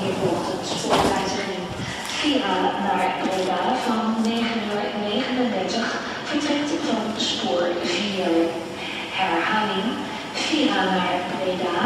hier volgt het spoorwijziging. Vira naar Breda van 9 uur 39 vertrekt van spoor 4. Herhaling. Vira naar Breda